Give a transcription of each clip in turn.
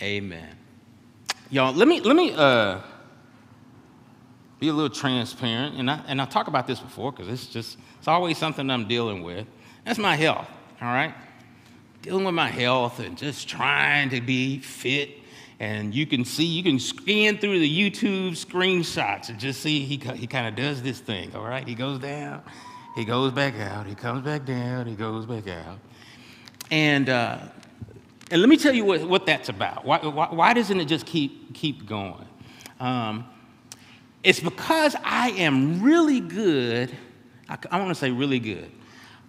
Amen. Y'all, let me let me uh, be a little transparent, and I and I talk about this before because it's just it's always something I'm dealing with. That's my health. All right, dealing with my health and just trying to be fit. And you can see, you can scan through the YouTube screenshots and just see he, he kind of does this thing, all right? He goes down, he goes back out, he comes back down, he goes back out. And uh, and let me tell you what, what that's about. Why, why, why doesn't it just keep, keep going? Um, it's because I am really good, I, I want to say really good.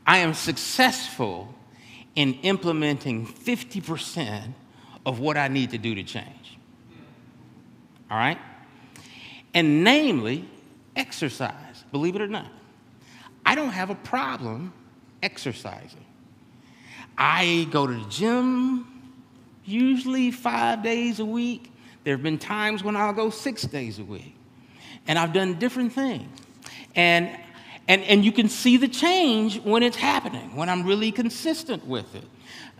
I am successful in implementing 50% of what I need to do to change. All right? And namely, exercise, believe it or not. I don't have a problem exercising. I go to the gym usually five days a week. There have been times when I'll go six days a week. And I've done different things. And, and, and you can see the change when it's happening, when I'm really consistent with it.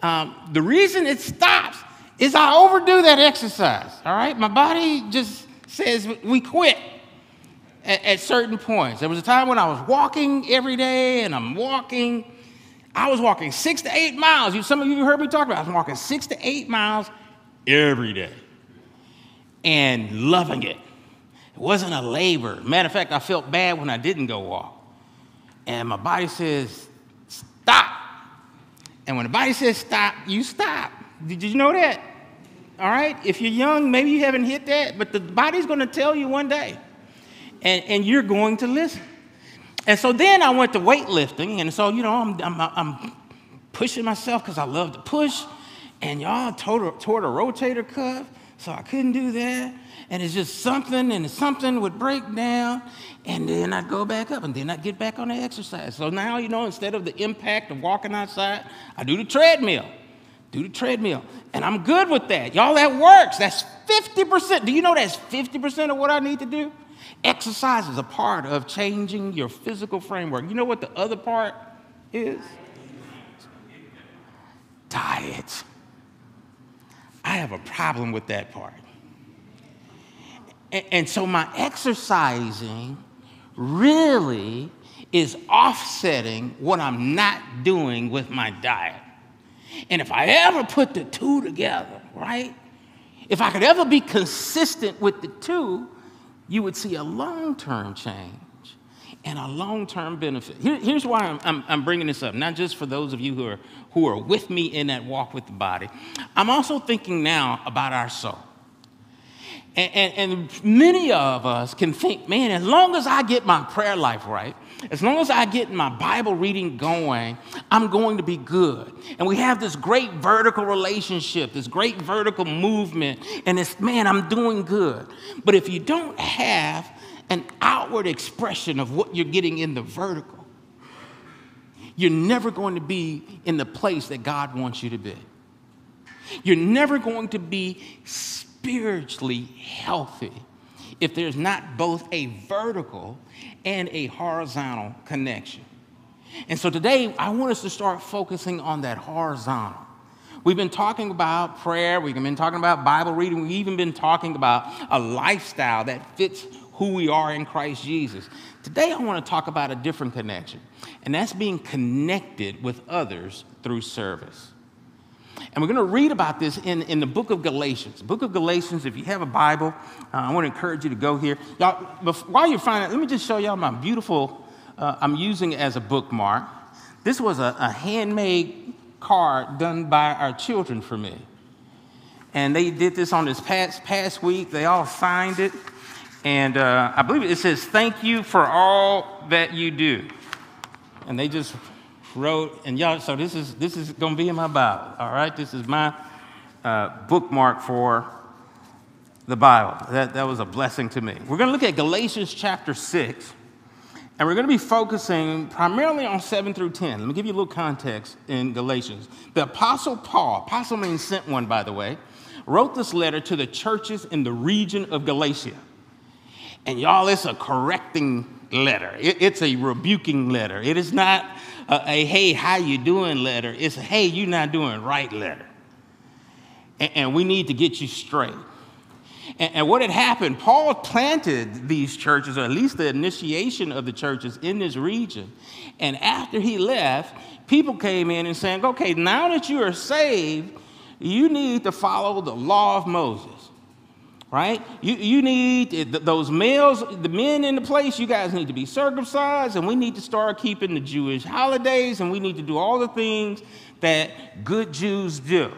Um, the reason it stops is I overdo that exercise, all right? My body just says we quit at, at certain points. There was a time when I was walking every day and I'm walking I was walking six to eight miles. Some of you heard me talk about. I was walking six to eight miles every day, and loving it. It wasn't a labor. Matter of fact, I felt bad when I didn't go walk, and my body says, "Stop." And when the body says stop, you stop. Did you know that? All right. If you're young, maybe you haven't hit that, but the body's going to tell you one day, and, and you're going to listen. And so then I went to weightlifting, and so, you know, I'm, I'm, I'm pushing myself because I love to push, and y'all tore, tore the rotator cuff, so I couldn't do that. And it's just something, and something would break down, and then I'd go back up, and then I'd get back on the exercise. So now, you know, instead of the impact of walking outside, I do the treadmill. Do the treadmill. And I'm good with that. Y'all, that works. That's 50%. Do you know that's 50% of what I need to do? Exercise is a part of changing your physical framework. You know what the other part is? Diet. I have a problem with that part. And, so my exercising really is offsetting what I'm not doing with my diet. And if I ever put the two together, right? If I could ever be consistent with the two, you would see a long term change and a long term benefit. Here, here's why I'm, I'm, I'm, bringing this up, not just for those of you who are, who are with me in that walk with the body. I'm also thinking now about our soul. And, and, and many of us can think, man, as long as I get my prayer life right, as long as I get my Bible reading going, I'm going to be good. And we have this great vertical relationship, this great vertical movement, and it's, man, I'm doing good. But if you don't have an outward expression of what you're getting in the vertical, you're never going to be in the place that God wants you to be. You're never going to be spiritually healthy if there's not both a vertical and a horizontal connection. And so today, I want us to start focusing on that horizontal. We've been talking about prayer, we've been talking about Bible reading, we've even been talking about a lifestyle that fits who we are in Christ Jesus. Today, I want to talk about a different connection, and that's being connected with others through service. And we're going to read about this in, in the book of Galatians. book of Galatians, if you have a Bible, uh, I want to encourage you to go here. Y'all, while you're finding it, let me just show y'all my beautiful, uh, I'm using it as a bookmark. This was a, a handmade card done by our children for me. And they did this on this past, past week. They all signed it. And uh, I believe it says, Thank you for all that you do. And they just wrote, and y'all, so this is this is gonna be in my Bible. All right, this is my uh, bookmark for the Bible. That that was a blessing to me. We're gonna look at Galatians chapter six, and we're gonna be focusing primarily on seven through ten. Let me give you a little context in Galatians. The Apostle Paul, Apostle means sent one, by the way, wrote this letter to the churches in the region of Galatia. And y'all, it's a correcting letter. It, it's a rebuking letter. It is not a, a hey, how you doing letter. It's a hey, you're not doing right letter. and, and we need to get you straight. And, and what had happened, Paul planted these churches, or at least the initiation of the churches in this region. And after he left, people came in and saying, okay, now that you are saved, you need to follow the law of Moses right? You, you need those males, the men in the place, you guys need to be circumcised, and we need to start keeping the Jewish holidays, and we need to do all the things that good Jews do.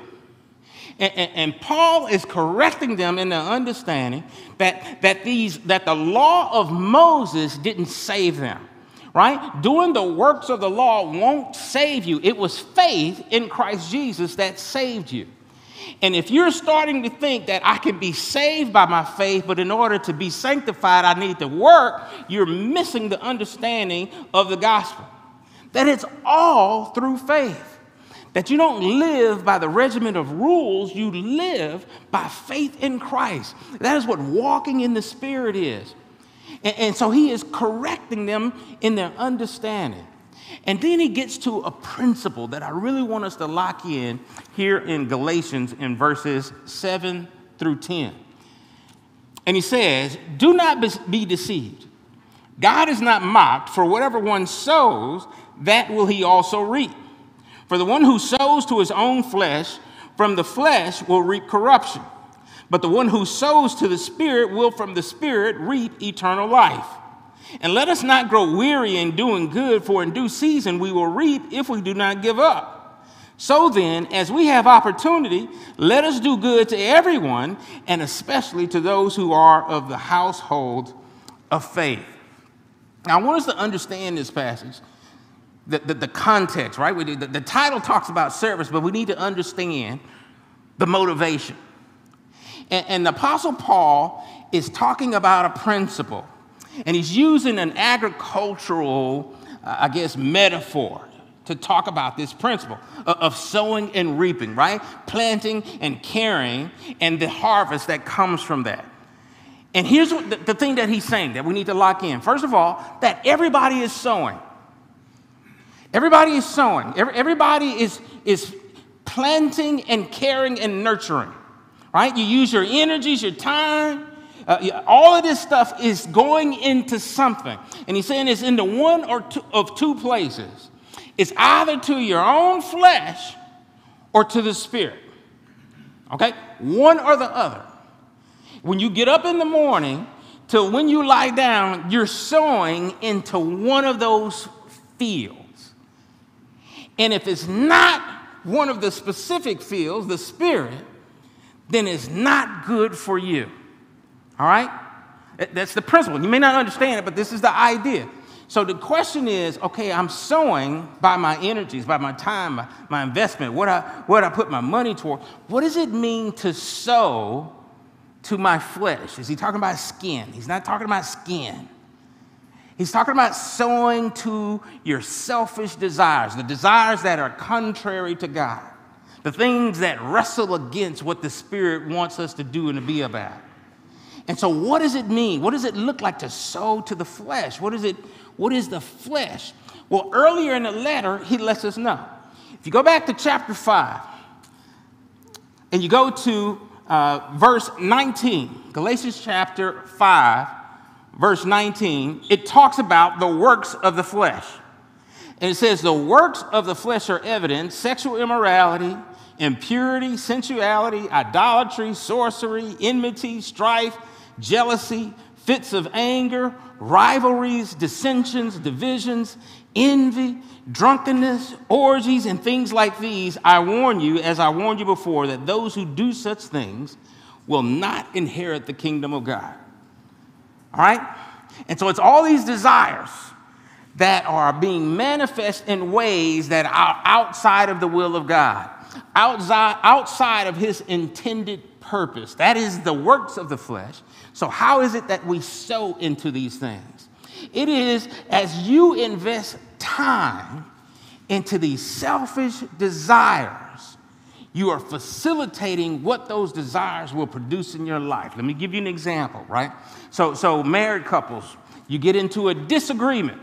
And, and, and, Paul is correcting them in their understanding that, that, these, that the law of Moses didn't save them, right? Doing the works of the law won't save you. It was faith in Christ Jesus that saved you. And if you're starting to think that I can be saved by my faith, but in order to be sanctified, I need to work, you're missing the understanding of the gospel. That it's all through faith. That you don't live by the regimen of rules, you live by faith in Christ. That is what walking in the Spirit is. And, and, so he is correcting them in their understanding. And then he gets to a principle that I really want us to lock in here in Galatians in verses 7 through 10. And he says, Do not be deceived. God is not mocked, for whatever one sows, that will he also reap. For the one who sows to his own flesh, from the flesh will reap corruption. But the one who sows to the Spirit will from the Spirit reap eternal life. And let us not grow weary in doing good, for in due season we will reap if we do not give up. So then, as we have opportunity, let us do good to everyone, and especially to those who are of the household of faith. Now, I want us to understand this passage the, the, the context, right? The, the title talks about service, but we need to understand the motivation. And, and the Apostle Paul is talking about a principle, and he's using an agricultural, uh, I guess, metaphor to talk about this principle of, sowing and reaping, right? Planting and caring, and the harvest that comes from that. And here's what the, the thing that he's saying that we need to lock in. First of all, that everybody is sowing. Everybody is sowing. Everybody is, is planting and caring and nurturing, right? You use your energies, your time. Uh, all of this stuff is going into something. And he's saying it's into one or two of two places. It's either to your own flesh or to the spirit. Okay? One or the other. When you get up in the morning till when you lie down, you're sowing into one of those fields. And if it's not one of the specific fields, the spirit, then it's not good for you. All right? That's the principle. You may not understand it, but this is the idea. So the question is okay, I'm sowing by my energies, by my time, my, my investment, what I, what I put my money toward. What does it mean to sow to my flesh? Is he talking about skin? He's not talking about skin. He's talking about sowing to your selfish desires, the desires that are contrary to God, the things that wrestle against what the Spirit wants us to do and to be about. And so, what does it mean? What does it look like to sow to the flesh? What is it? What is the flesh? Well, earlier in the letter, he lets us know. If you go back to chapter 5 and you go to uh, verse 19, Galatians chapter 5, verse 19, it talks about the works of the flesh. And it says, The works of the flesh are evident sexual immorality, impurity, sensuality, idolatry, sorcery, enmity, strife, jealousy, fits of anger, rivalries, dissensions, divisions, envy, drunkenness, orgies, and things like these. I warn you, as I warned you before, that those who do such things will not inherit the kingdom of God. All right? And so it's all these desires that are being manifest in ways that are outside of the will of God, outside, outside of His intended purpose. That is the works of the flesh. So, how is it that we sow into these things? It is as you invest time into these selfish desires you are facilitating what those desires will produce in your life. Let me give you an example, right? So, so married couples, you get into a disagreement,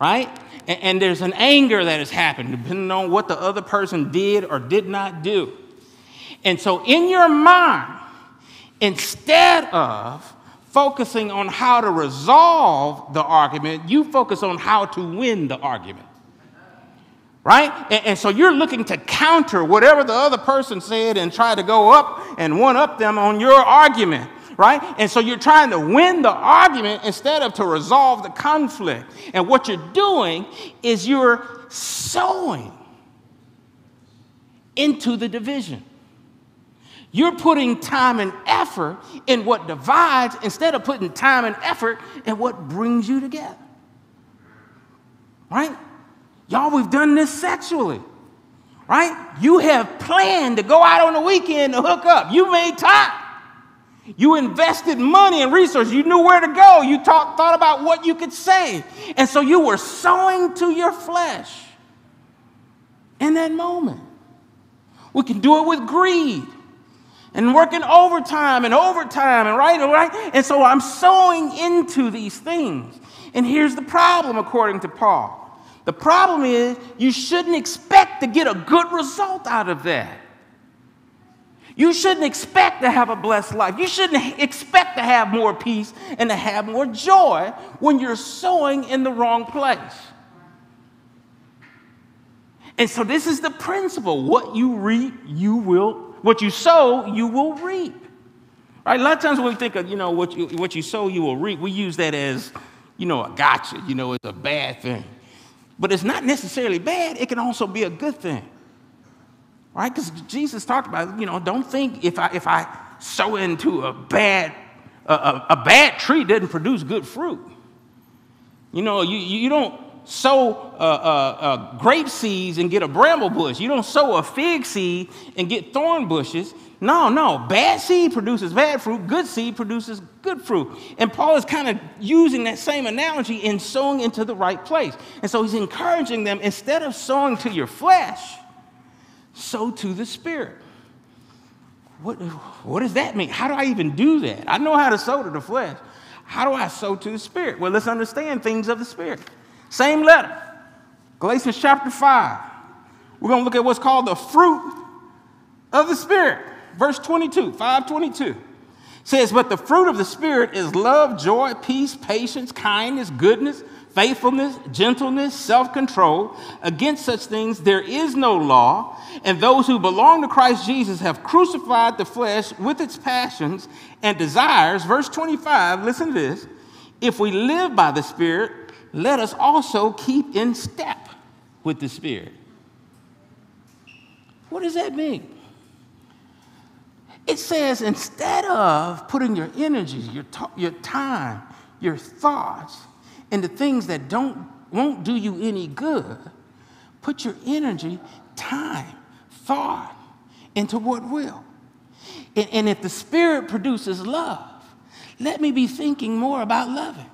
right? And, and there's an anger that has happened depending on what the other person did or did not do. And so, in your mind, instead of focusing on how to resolve the argument, you focus on how to win the argument. Right? And, and, so you're looking to counter whatever the other person said and try to go up and one up them on your argument. Right? And so you're trying to win the argument instead of to resolve the conflict. And what you're doing is you're sowing into the division. You're putting time and effort in what divides instead of putting time and effort in what brings you together. Right? Y'all, we've done this sexually. Right? You have planned to go out on the weekend to hook up. You made time. You invested money and resources. You knew where to go. You talk, thought about what you could say. And so you were sowing to your flesh in that moment. We can do it with greed and working overtime and overtime and right and right. And so I'm sowing into these things. And here's the problem, according to Paul. The problem is you shouldn't expect to get a good result out of that. You shouldn't expect to have a blessed life. You shouldn't expect to have more peace and to have more joy when you're sowing in the wrong place. And so this is the principle. What you reap, you will what you sow, you will reap. Right? A lot of times when we think of, you know, what you, what you sow, you will reap, we use that as, you know, a gotcha, you know, it's a bad thing. But it's not necessarily bad, it can also be a good thing. Right? Because Jesus talked about, you know, don't think if I, if I sow into a bad, a, a, a bad tree doesn't produce good fruit. You know, you, you don't sow grape seeds and get a bramble bush. You don't sow a fig seed and get thorn bushes. No, no. Bad seed produces bad fruit. Good seed produces good fruit. And Paul is kind of using that same analogy in sowing into the right place. And so he's encouraging them instead of sowing to your flesh, sow to the spirit. What, what does that mean? How do I even do that? I know how to sow to the flesh. How do I sow to the spirit? Well, let's understand things of the spirit. Same letter, Galatians chapter 5. We're going to look at what's called the fruit of the Spirit. Verse 22, 522 says, But the fruit of the Spirit is love, joy, peace, patience, kindness, goodness, faithfulness, gentleness, self control. Against such things there is no law. And those who belong to Christ Jesus have crucified the flesh with its passions and desires. Verse 25, listen to this. If we live by the Spirit, let us also keep in step with the Spirit. What does that mean? It says instead of putting your energy, your, your time, your thoughts into things that don't, won't do you any good, put your energy, time, thought into what will. And, and if the Spirit produces love, let me be thinking more about loving.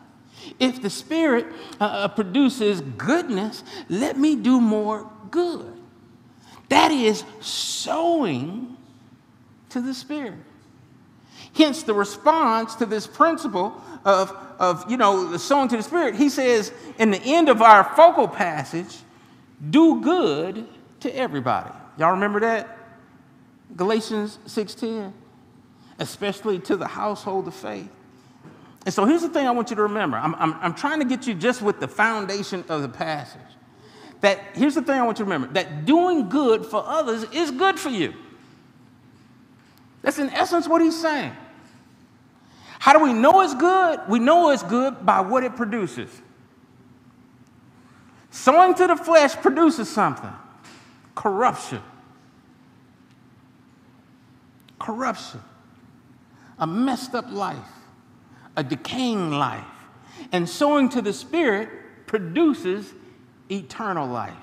If the Spirit uh, uh, produces goodness, let me do more good. That is sowing to the Spirit. Hence, the response to this principle of, of you know, the sowing to the Spirit, he says in the end of our focal passage, do good to everybody. Y'all remember that? Galatians 6:10, especially to the household of faith. And so here's the thing I want you to remember. I'm, I'm, I'm trying to get you just with the foundation of the passage. That here's the thing I want you to remember that doing good for others is good for you. That's in essence what he's saying. How do we know it's good? We know it's good by what it produces. Sowing to the flesh produces something corruption. Corruption. A messed up life a decaying life. And sowing to the Spirit produces eternal life.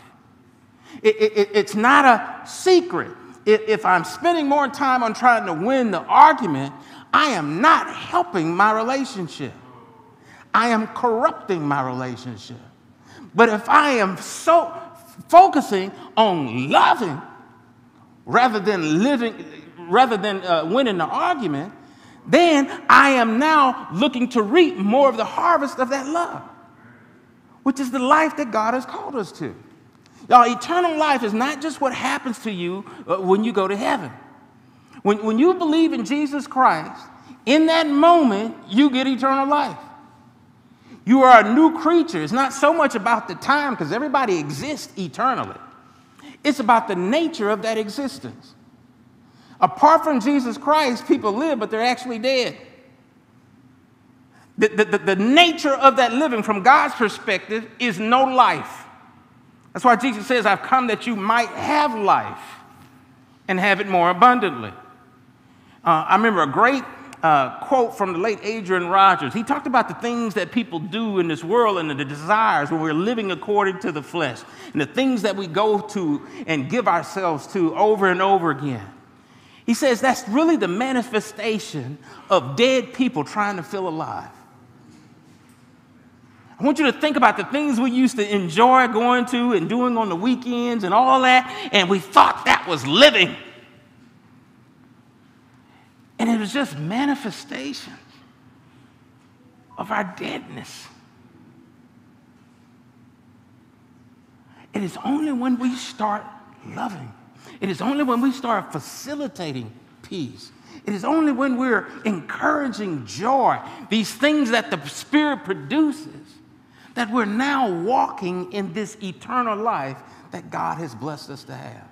It, it, it's not a secret. If I'm spending more time on trying to win the argument, I am not helping my relationship. I am corrupting my relationship. But if I am so focusing on loving rather than living, rather than uh, winning the argument, then I am now looking to reap more of the harvest of that love, which is the life that God has called us to. Y'all, eternal life is not just what happens to you uh, when you go to heaven. When, when you believe in Jesus Christ, in that moment, you get eternal life. You are a new creature. It's not so much about the time, because everybody exists eternally, it's about the nature of that existence. Apart from Jesus Christ, people live, but they're actually dead. The, the, the, nature of that living from God's perspective is no life. That's why Jesus says, I've come that you might have life and have it more abundantly. Uh, I remember a great uh, quote from the late Adrian Rogers. He talked about the things that people do in this world and the desires when we're living according to the flesh and the things that we go to and give ourselves to over and over again. He says that's really the manifestation of dead people trying to feel alive. I want you to think about the things we used to enjoy going to and doing on the weekends and all that, and we thought that was living. And it was just manifestation of our deadness. It is only when we start loving, it is only when we start facilitating peace, it is only when we're encouraging joy, these things that the Spirit produces, that we're now walking in this eternal life that God has blessed us to have.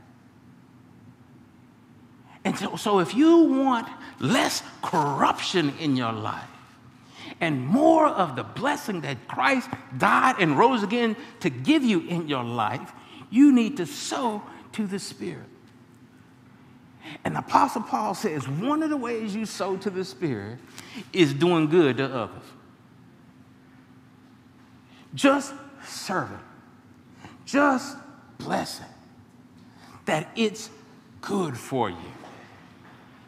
And so, so if you want less corruption in your life and more of the blessing that Christ died and rose again to give you in your life, you need to sow to the Spirit. And Apostle Paul says one of the ways you sow to the Spirit is doing good to others. Just serving. Just blessing, that it's good for you.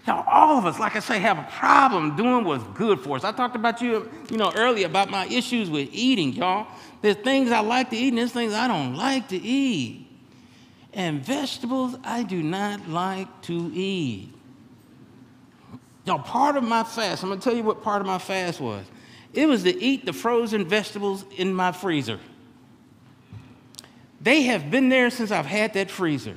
Now, all of us, like I say, have a problem doing what's good for us. I talked about you, you know, earlier about my issues with eating, y'all. There's things I like to eat and there's things I don't like to eat. And vegetables I do not like to eat. Now, part of my fast, I'm gonna tell you what part of my fast was. It was to eat the frozen vegetables in my freezer. They have been there since I've had that freezer.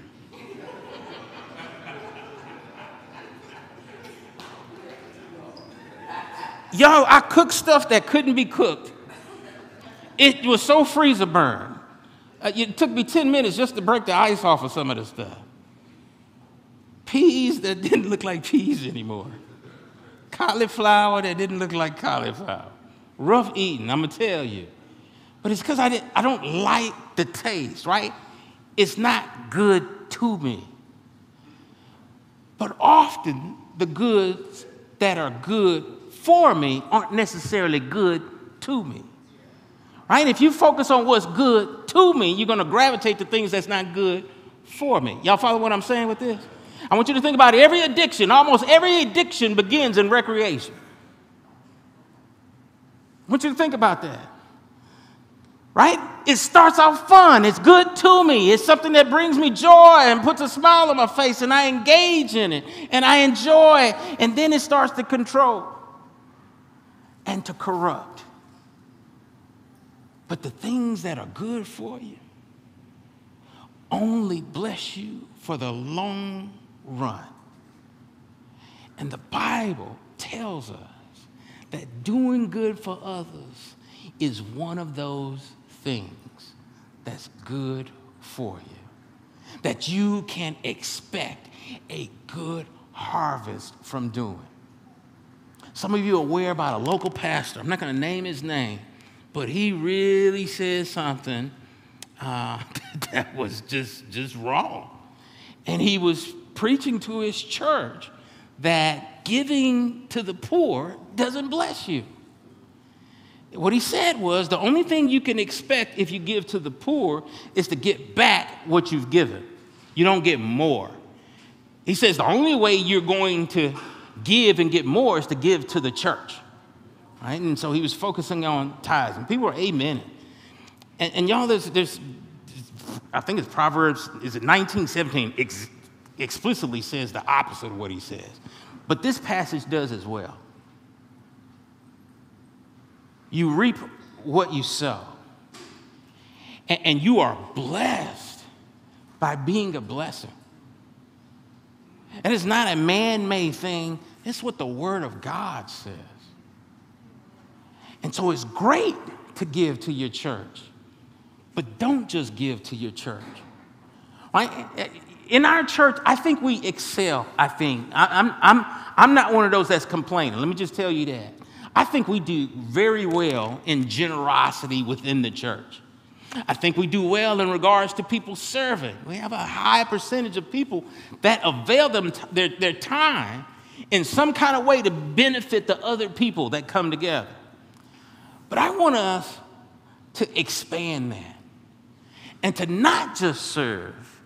Yo, I cooked stuff that couldn't be cooked. It was so freezer burn. Uh, it took me 10 minutes just to break the ice off of some of the stuff. Peas that didn't look like peas anymore. Cauliflower that didn't look like cauliflower. Rough eating, I'm gonna tell you. But it's because I, didn't, I don't like the taste, right? It's not good to me. But often the goods that are good for me aren't necessarily good to me. Right? If you focus on what's good to me, you're going to gravitate to things that's not good for me. Y'all follow what I'm saying with this? I want you to think about it. every addiction. Almost every addiction begins in recreation. I want you to think about that. Right? It starts out fun. It's good to me. It's something that brings me joy and puts a smile on my face, and I engage in it and I enjoy. And then it starts to control and to corrupt. But the things that are good for you only bless you for the long run. And the Bible tells us that doing good for others is one of those things that's good for you, that you can expect a good harvest from doing. Some of you are aware about a local pastor. I'm not going to name his name, but he really said something uh, that was just, just wrong. And he was preaching to his church that giving to the poor doesn't bless you. What he said was the only thing you can expect if you give to the poor is to get back what you've given. You don't get more. He says the only way you're going to give and get more is to give to the church. Right? And so he was focusing on tithes, and people were amen. And, and y'all, there's, there's, I think it's Proverbs, is it 1917, ex- explicitly says the opposite of what he says. But this passage does as well. You reap what you sow, and, and you are blessed by being a blessing. And it's not a man made thing, it's what the Word of God says. And so it's great to give to your church, but don't just give to your church. Right? In our church, I think we excel, I think. I, am I'm, I'm not one of those that's complaining. Let me just tell you that. I think we do very well in generosity within the church. I think we do well in regards to people serving. We have a high percentage of people that avail them their, their time in some kind of way to benefit the other people that come together. But I want us to expand that and to not just serve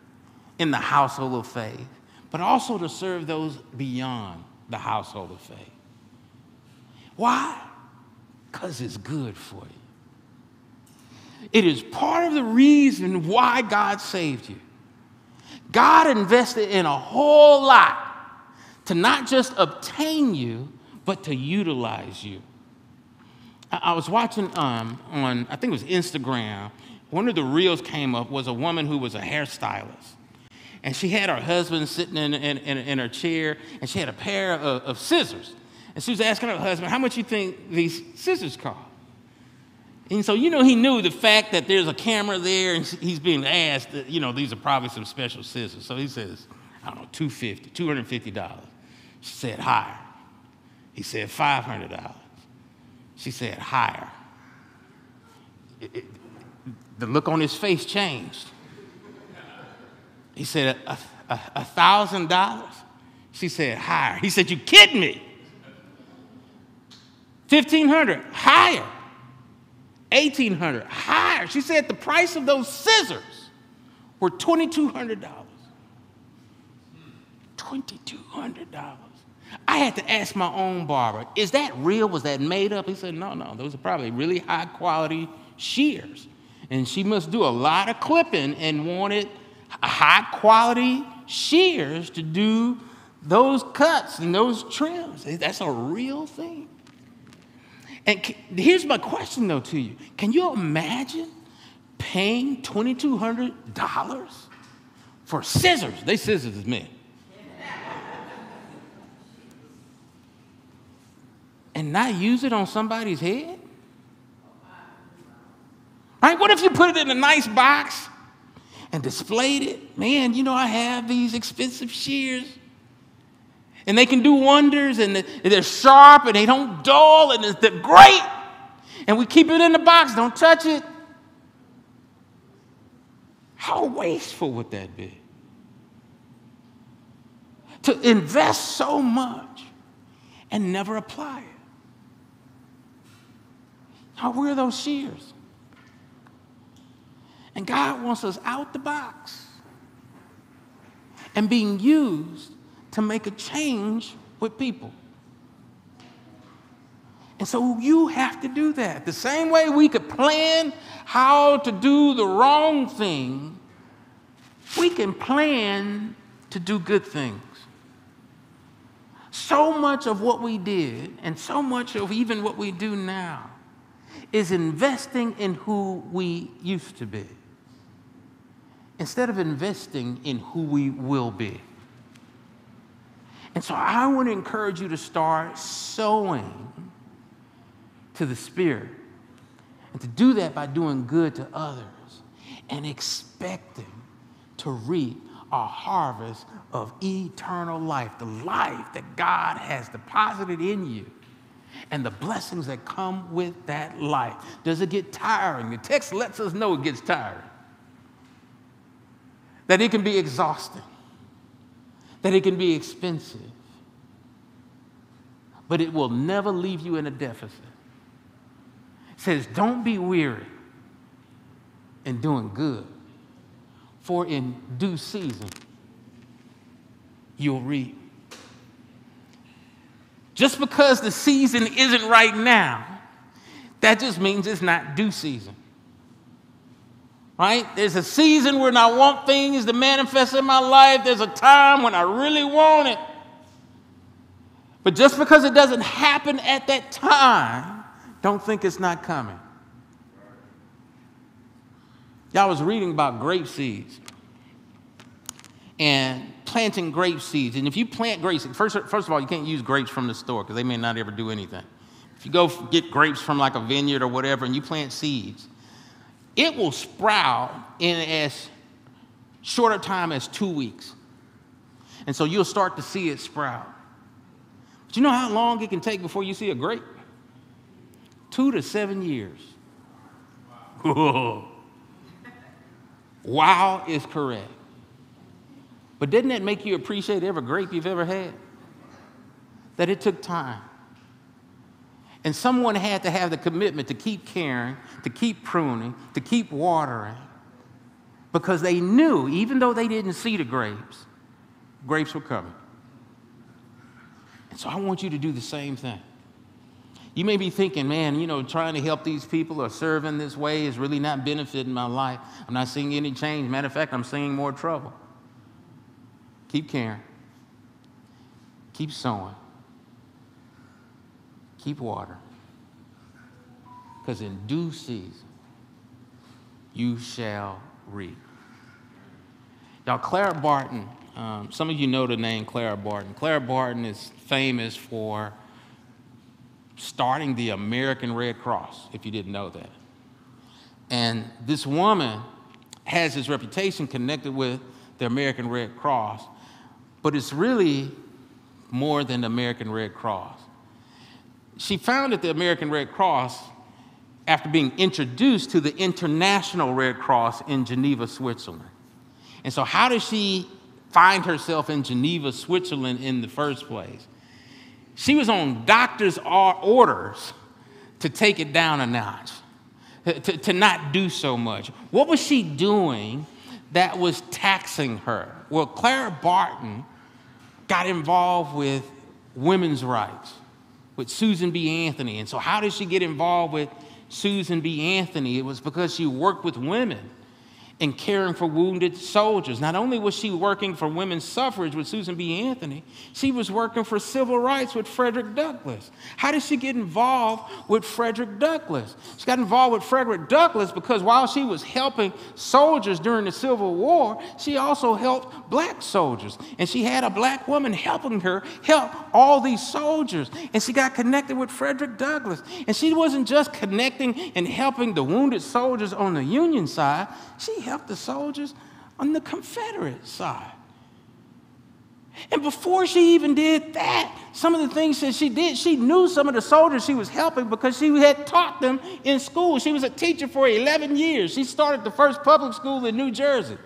in the household of faith, but also to serve those beyond the household of faith. Why? Because it's good for you. It is part of the reason why God saved you. God invested in a whole lot to not just obtain you, but to utilize you. I was watching um, on, I think it was Instagram, one of the reels came up was a woman who was a hairstylist. And she had her husband sitting in, in, in, in her chair, and she had a pair of, of, scissors. And she was asking her husband, How much you think these scissors cost? And so, you know, he knew the fact that there's a camera there and he's being asked, you know, these are probably some special scissors. So he says, I don't know, 250 $250. She said, Higher. He said, $500. She said, higher. It, it, the look on his face changed. He said, a thousand dollars? She said, higher. He said, you kidding me? 1500 higher. 1800 higher. She said the price of those scissors were $2,200. $2,200. I had to ask my own barber, is that real? Was that made up? He said, no, no, those are probably really high quality shears. And she must do a lot of clipping and wanted high quality shears to do those cuts and those trims. That's a real thing. And here's my question though to you Can you imagine paying $2,200 for scissors? They scissors is me. And not use it on somebody's head? Right? What if you put it in a nice box and displayed it? Man, you know, I have these expensive shears. And they can do wonders, and they're sharp, and they don't dull, and they're great. And we keep it in the box, don't touch it. How wasteful would that be? To invest so much and never apply it. How wear those shears? And God wants us out the box and being used to make a change with people. And so you have to do that. The same way we could plan how to do the wrong thing, we can plan to do good things. So much of what we did, and so much of even what we do now, is investing in who we used to be. Instead of investing in who we will be. And so I want to encourage you to start sowing to the Spirit. And to do that by doing good to others and expecting to reap a harvest of eternal life, the life that God has deposited in you and the blessings that come with that life. Does it get tiring? The text lets us know it gets tiring, that it can be exhausting, that it can be expensive, but it will never leave you in a deficit. It says, Don't be weary in doing good, for in due season you'll reap just because the season isn't right now, that just means it's not due season. Right? There's a season when I want things to manifest in my life. There's a time when I really want it. But just because it doesn't happen at that time, don't think it's not coming. Y'all was reading about grape seeds. and planting grape seeds. And if you plant grapes, first, first of all, you can't use grapes from the store because they may not ever do anything. If you go get grapes from like a vineyard or whatever and you plant seeds, it will sprout in as short a time as two weeks. And so you'll start to see it sprout. But you know how long it can take before you see a grape? Two to seven years. Wow, wow is correct. But didn't that make you appreciate every grape you've ever had? That it took time. And someone had to have the commitment to keep caring, to keep pruning, to keep watering, because they knew, even though they didn't see the grapes, grapes were coming. And so I want you to do the same thing. You may be thinking, man, you know, trying to help these people or serving this way is really not benefiting my life. I'm not seeing any change. Matter of fact, I'm seeing more trouble. Keep caring. Keep sowing. Keep water. Because in due season, you shall reap. Now, Clara Barton, um, some of you know the name Clara Barton. Clara Barton is famous for starting the American Red Cross, if you didn't know that. And this woman has this reputation connected with the American Red Cross, but it's really more than the American Red Cross she founded the American Red Cross after being introduced to the International Red Cross in Geneva, Switzerland. And so, how does she find herself in Geneva, Switzerland in the first place? She was on doctor's orders to take it down a notch, to, to not do so much. What was she doing that was taxing her? Well, Clara Barton got involved with women's rights with Susan B. Anthony. And so, how did she get involved with Susan B. Anthony? It was because she worked with women and caring for wounded soldiers. Not only was she working for women's suffrage with Susan B. Anthony, she was working for civil rights with Frederick Douglass. How did she get involved with Frederick Douglass? She got involved with Frederick Douglass because while she was helping soldiers during the Civil War, she also helped black soldiers. And she had a black woman helping her help all these soldiers. And she got connected with Frederick Douglass. And she wasn't just connecting and helping the wounded soldiers on the Union side, she helped the soldiers on the Confederate side. And before she even did that, some of the things that she did, she knew some of the soldiers she was helping because she had taught them in school. She was a teacher for 11 years. She started the first public school in New Jersey.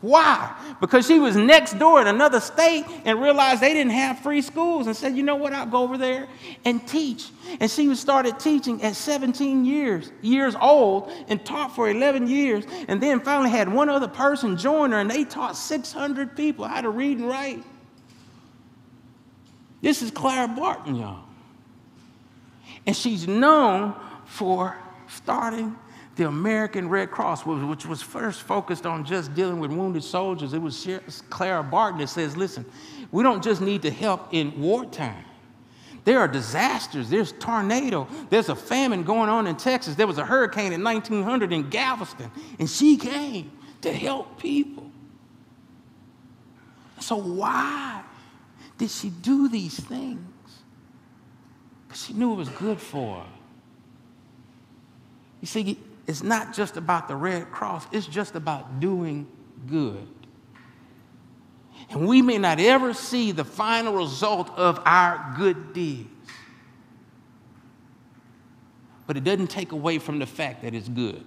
Why? Because she was next door in another state and realized they didn't have free schools and said, you know what, I'll go over there and teach. And she started teaching at 17 years, years old and taught for 11 years. And then finally had one other person join her and they taught 600 people how to read and write. This is Clara Barton, y'all. And she's known for starting the American Red Cross, which was first focused on just dealing with wounded soldiers, it was Clara Barton that says, listen, we don't just need to help in wartime. There are disasters. There's tornado. There's a famine going on in Texas. There was a hurricane in 1900 in Galveston, and she came to help people. So why did she do these things? Because she knew it was good for her. You see, it's not just about the Red Cross, it's just about doing good. And we may not ever see the final result of our good deeds. But it doesn't take away from the fact that it's good.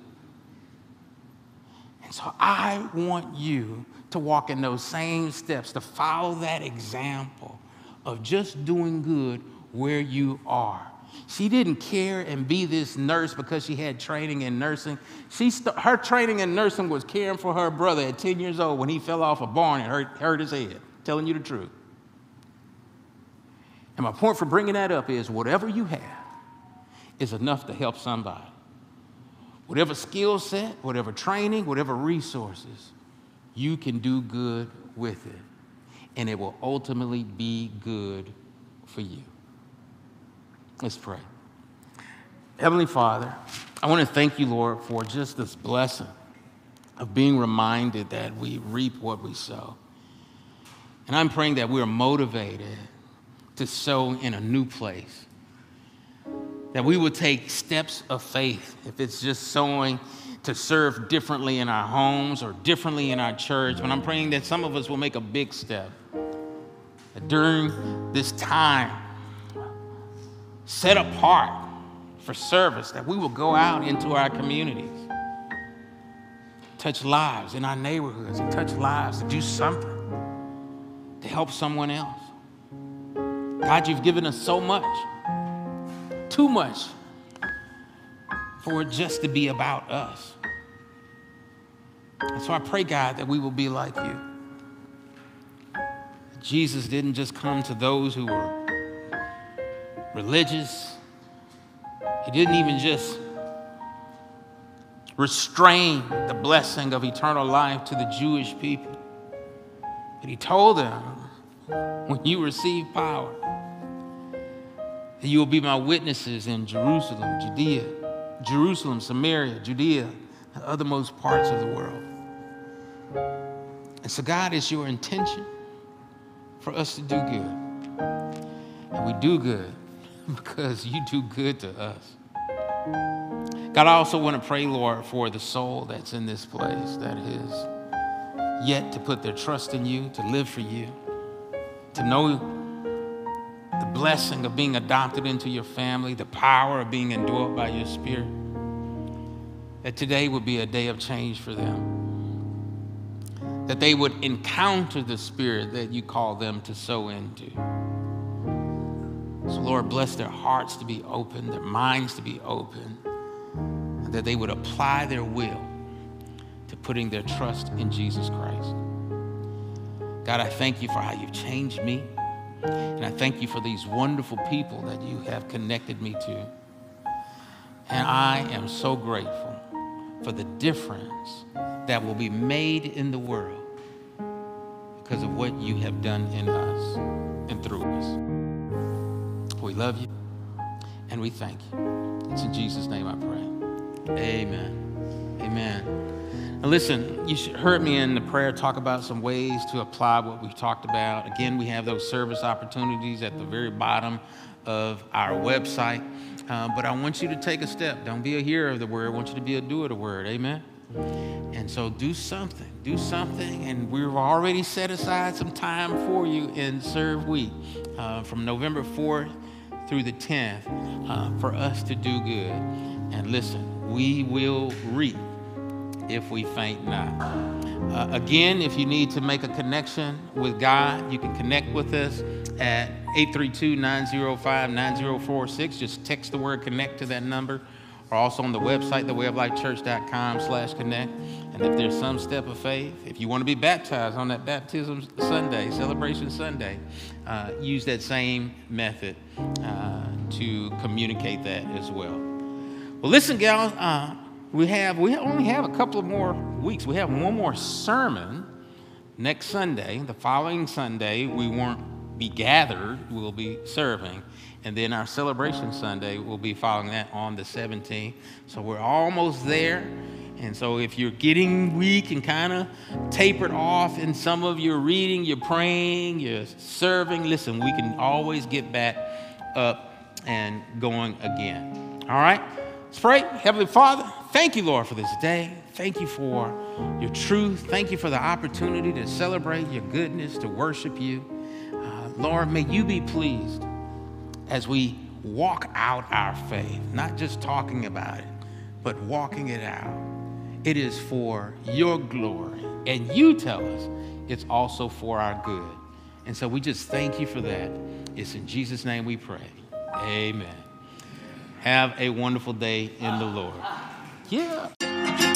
And so I want you to walk in those same steps, to follow that example of just doing good where you are. She didn't care and be this nurse because she had training in nursing. She st- her training in nursing was caring for her brother at 10 years old when he fell off a barn and hurt, hurt his head, telling you the truth. And my point for bringing that up is whatever you have is enough to help somebody. Whatever skill set, whatever training, whatever resources, you can do good with it. And it will ultimately be good for you. Let's pray. Heavenly Father, I want to thank you, Lord, for just this blessing of being reminded that we reap what we sow. And I'm praying that we're motivated to sow in a new place. That we will take steps of faith. If it's just sowing to serve differently in our homes or differently in our church, but I'm praying that some of us will make a big step. That during this time, set apart for service, that we will go out into our communities, touch lives in our neighborhoods, and touch lives to do something to help someone else. God, you've given us so much, too much, for it just to be about us. And so I pray, God, that we will be like you. Jesus didn't just come to those who were religious, He didn't even just restrain the blessing of eternal life to the Jewish people. But He told them, when you receive power, you will be my witnesses in Jerusalem, Judea, Jerusalem, Samaria, Judea, the othermost parts of the world. And so, God, it's your intention for us to do good. And we do good because you do good to us. God, I also want to pray, Lord, for the soul that's in this place that is yet to put their trust in you, to live for you, to know the blessing of being adopted into your family, the power of being indwelt by your spirit. That today would be a day of change for them. That they would encounter the spirit that you call them to sow into. So, Lord, bless their hearts to be open, their minds to be open, that they would apply their will to putting their trust in Jesus Christ. God, I thank you for how you've changed me. And I thank you for these wonderful people that you have connected me to. And I am so grateful for the difference that will be made in the world because of what you have done in us and through us. We love you and we thank you. It's in Jesus' name I pray. Amen. Amen. Now listen, you heard me in the prayer talk about some ways to apply what we've talked about. Again, we have those service opportunities at the very bottom of our website. Uh, but I want you to take a step. Don't be a hearer of the word. I want you to be a doer of the word. Amen. And so do something. Do something. And we've already set aside some time for you in Serve Week uh, from November 4th through the 10th uh, for us to do good. And listen, we will reap if we faint not. Uh, again, if you need to make a connection with God, you can connect with us at 832-905-9046. Just text the word connect to that number or also on the website, thewayoflifechurch.com slash connect. And if there's some step of faith, if you want to be baptized on that baptism Sunday, celebration Sunday, uh, use that same method uh, to communicate that as well. Well, listen, gals, uh, we have we only have a couple of more weeks. We have one more sermon next Sunday. The following Sunday, we won't be gathered. We'll be serving. And then our celebration Sunday will be following that on the 17th. So we're almost there. And so if you're getting weak and kind of tapered off in some of your reading, you're praying, you're serving, listen, we can always get back up and going again. All right? Let's pray. Heavenly Father, thank you, Lord, for this day. Thank you for your truth. Thank you for the opportunity to celebrate your goodness, to worship you. Uh, Lord, may you be pleased as we walk out our faith, not just talking about it, but walking it out. It is for your glory. And you tell us it's also for our good. And so we just thank you for that. It's in Jesus' name we pray. Amen. Have a wonderful day in the Lord. Yeah.